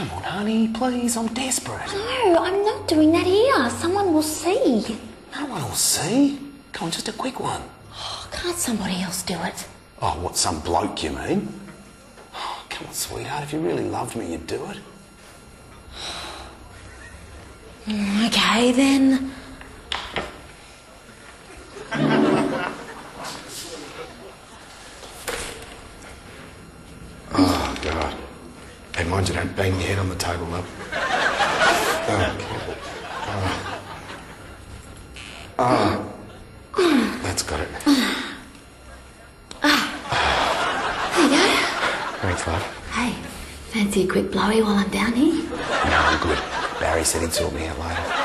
Come on, honey, please, I'm desperate. No, I'm not doing that here. Someone will see. No one will see. Come on, just a quick one. Oh, can't somebody else do it? Oh, what, some bloke, you mean? Oh, come on, sweetheart, if you really loved me, you'd do it. Mm, okay, then. Oh, God. Mind you don't bang your head on the table, love. Oh. Oh. That's got it. There you go. Thanks, love. Hey, fancy a quick blowy while I'm down here? No, I'm good. Barry said he'd sort me out later.